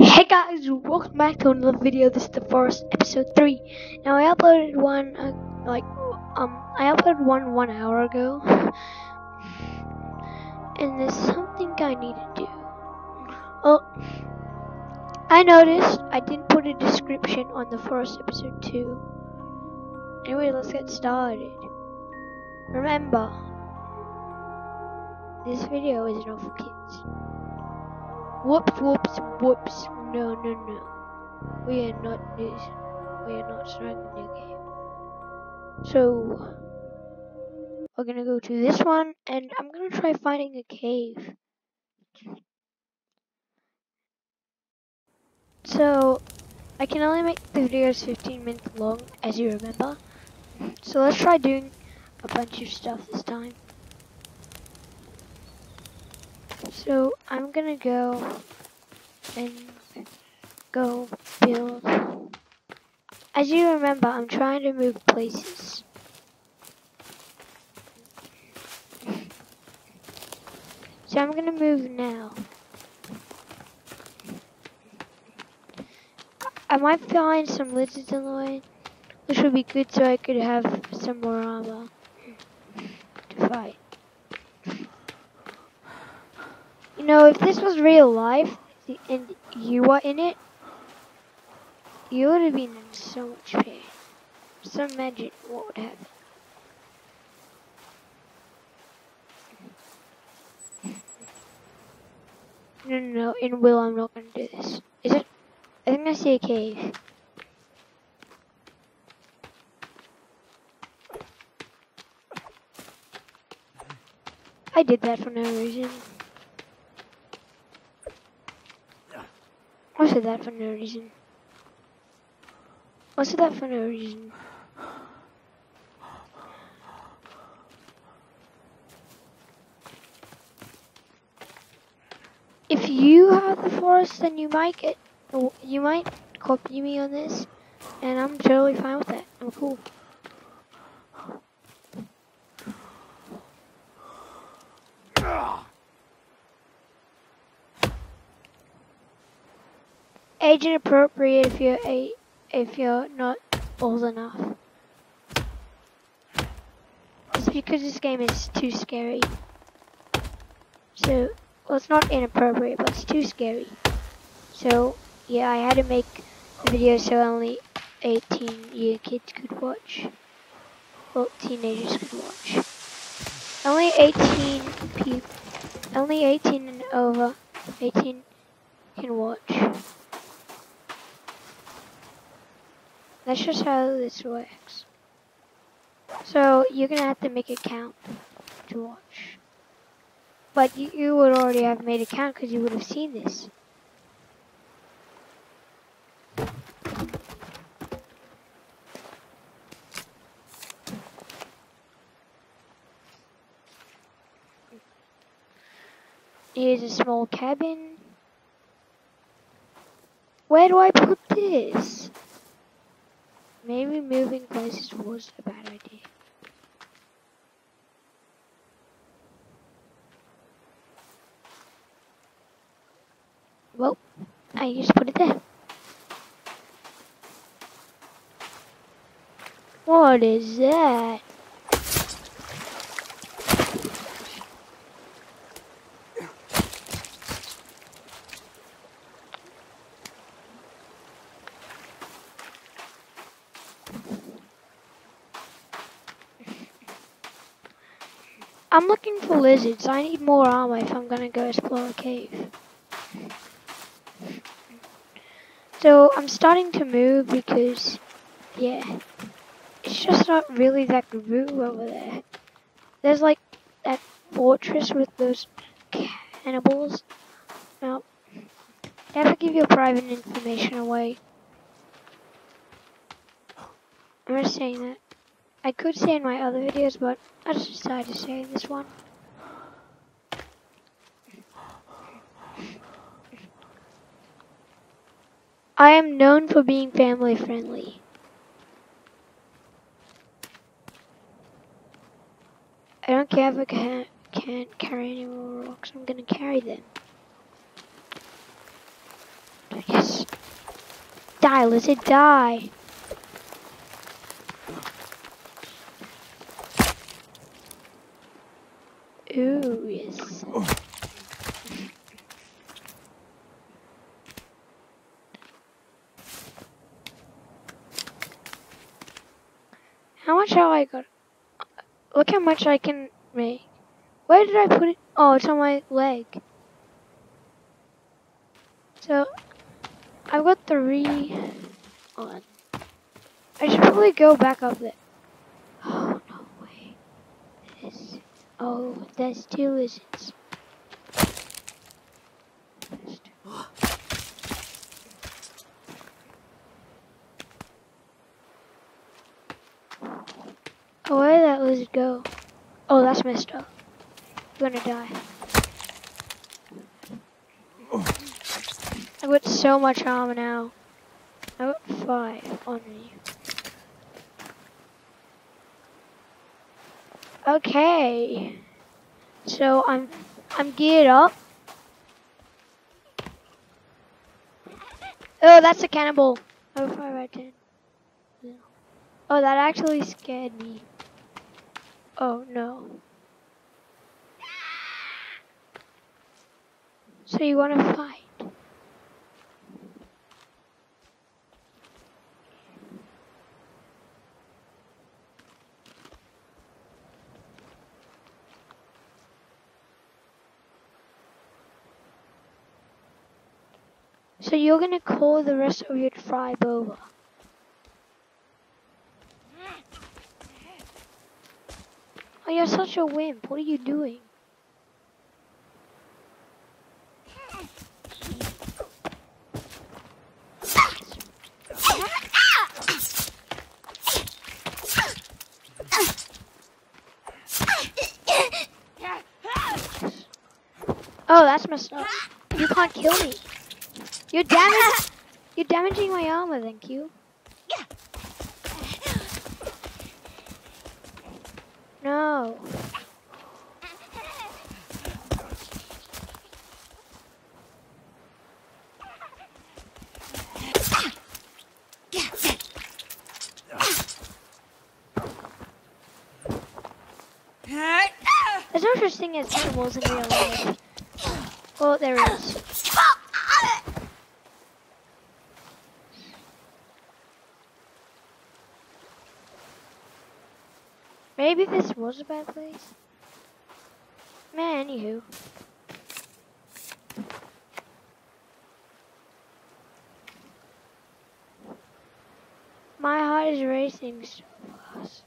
Hey guys, welcome back to another video. This is the Forest episode three. Now I uploaded one uh, like um I uploaded one one hour ago, and there's something I need to do. Well, I noticed I didn't put a description on the Forest episode two. Anyway, let's get started. Remember, this video is not for kids. Whoops, whoops, whoops. No, no, no. We are not this. We are not starting a new game. So, we're gonna go to this one, and I'm gonna try finding a cave. So, I can only make the videos 15 minutes long, as you remember. So let's try doing a bunch of stuff this time. So I'm gonna go and go build. As you remember, I'm trying to move places. So I'm gonna move now. I might find some lizards in the way, which would be good so I could have some more armor to fight. You know, if this was real life and you were in it, you would have been in so much pain. So imagine what would happen. No, no, no. In Will, I'm not to do this. Is it? I think I see a cave. I did that for no reason. I said that for no reason. I said that for no reason. If you have the forest, then you might get, you might copy me on this, and I'm totally fine with that. I'm cool. Age inappropriate if you're a if you're not old enough. It's because this game is too scary. So, well, it's not inappropriate, but it's too scary. So, yeah, I had to make the video so only 18 year kids could watch. Well, teenagers could watch. Only 18 people, only 18 and over, 18 can watch. That's just how this works. So you're gonna have to make a count to watch. But you, you would already have made a count because you would have seen this. Here's a small cabin. Where do I put this? Maybe moving places was a bad idea. Well, I just put it there. What is that? I'm looking for lizards. I need more armor if I'm gonna go explore a cave. So I'm starting to move because, yeah, it's just not really that good over there. There's like that fortress with those cannibals. Now, never give your private information away. I'm just saying that. I could say in my other videos, but I just decided to say this one. I am known for being family friendly. I don't care if I can't, can't carry any more rocks, I'm gonna carry them. Yes. Die. It die. Ooh, yes. How much have I got? Look how much I can make. Where did I put it? Oh, it's on my leg. So, I've got three on. I should probably go back up there. Oh, no way. Oh, there's two lizards. Oh, go? Oh, that's messed up. You're gonna die. I got so much armor now. I got five on me. Okay. So I'm I'm geared up. Oh, that's a cannibal. Oh, five of ten. Oh, that actually scared me. Oh no. So you want to fight? So you're gonna call the rest of your tribe over. Oh, you're such a wimp. What are you doing? Oh, that's messed up. You can't kill me. You're damaging. You're damaging my armor. Thank you. No. There's no such thing in real life. Well, there is. Maybe this was a bad place. Man, anywho. My heart is racing so fast.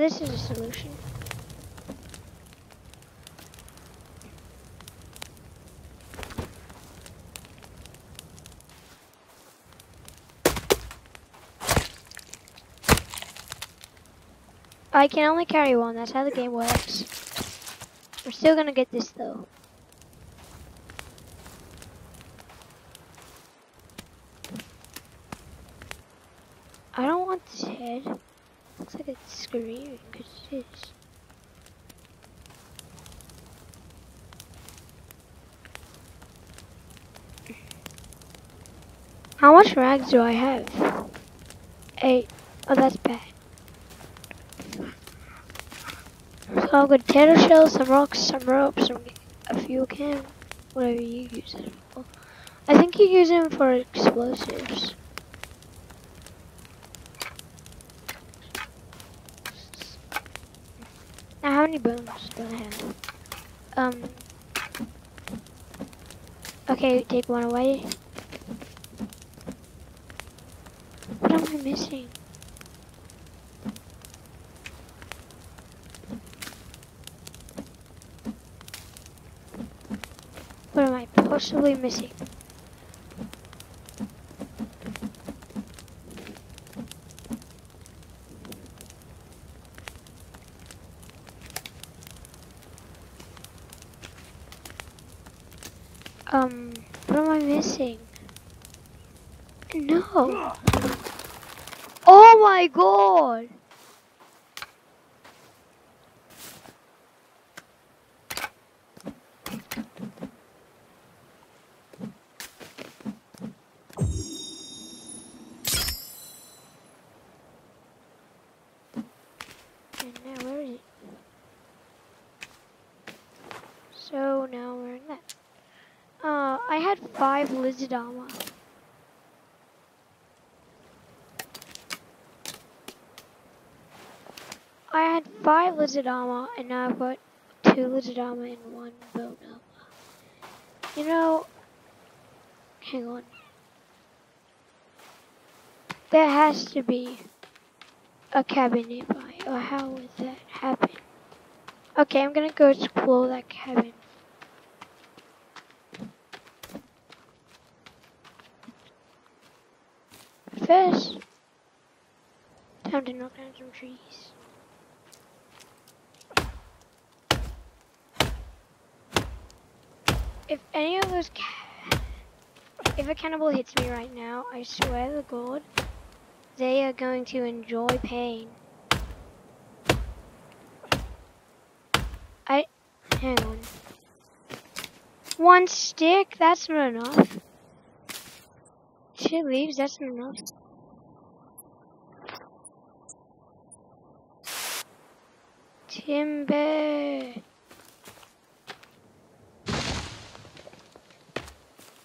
This is a solution. I can only carry one, that's how the game works. We're still gonna get this though. I don't want this head. Looks like it's screaming, because it is. How much rags do I have? Eight. Oh, that's bad. So I've got potato shells, some rocks, some ropes, some, a fuel can, whatever you use it for. I think you use them for explosives. How many bones do I have? Um. Okay, take one away. What am I missing? What am I possibly missing? Um, what am I missing? No. Oh my god! And now where is it? So now we're in that. Uh, I had five lizard armor. I had five lizard armor, and now I've got two lizard armor and one bone armor. You know, hang on. There has to be a cabin nearby, or how would that happen? Okay, I'm gonna go explore that cabin. First, time to knock down some trees. If any of those, if a cannibal hits me right now, I swear to God, they are going to enjoy pain. I, hang on. One stick? That's not enough. Two leaves? That's not enough. Timber.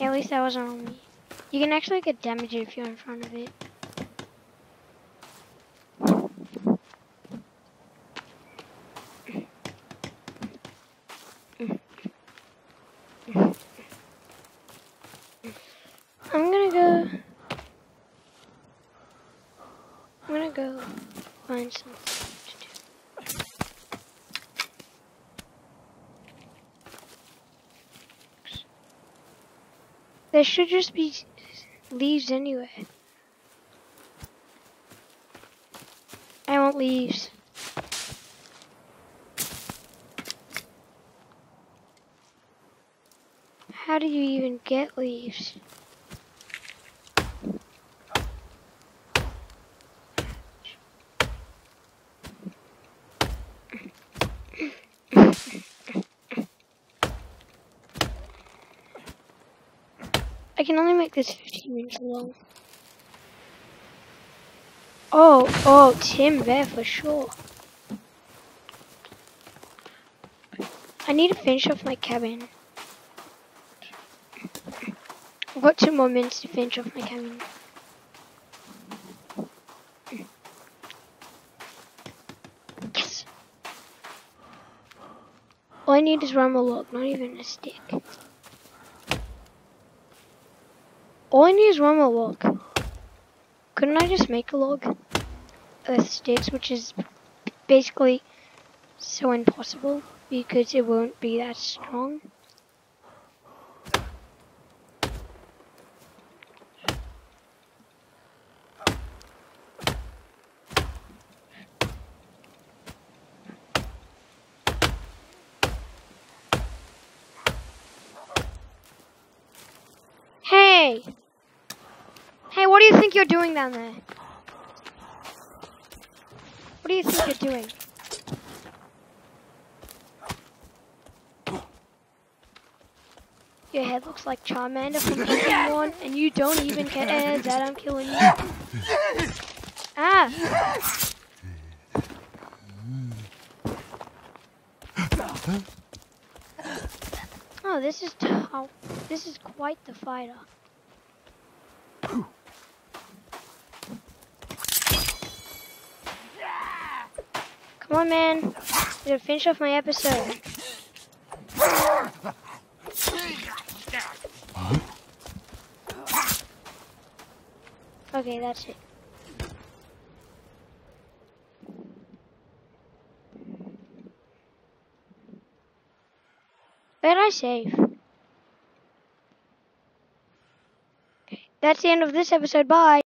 Yeah, at least that wasn't on me. You can actually get damage if you're in front of it. I'm gonna go. I'm gonna go find something There should just be leaves anyway. I want leaves. How do you even get leaves? I this 15 minutes long. Oh, oh, Tim there for sure. I need to finish off my cabin. I've got two more minutes to finish off my cabin. Yes. All I need is one log, not even a stick. All I need is one more log. Couldn't I just make a log with sticks, which is basically so impossible because it won't be that strong? Hey! Hey, what do you think you're doing down there? What do you think you're doing? Your head looks like Charmander from Pokemon, and you don't even care that I'm killing you. Ah! Oh, this is how. This is quite the fighter. On, man. Gonna finish off my episode. Okay, that's it. Where I save? Okay, that's the end of this episode. Bye.